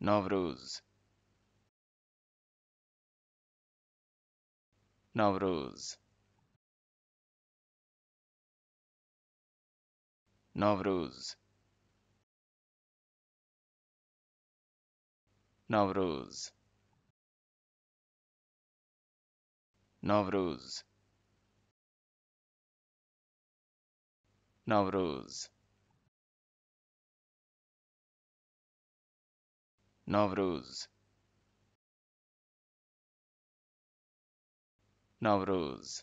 Navruz. Navruz. Navruz. Navruz. Navruz. Navruz. نوروز نوروز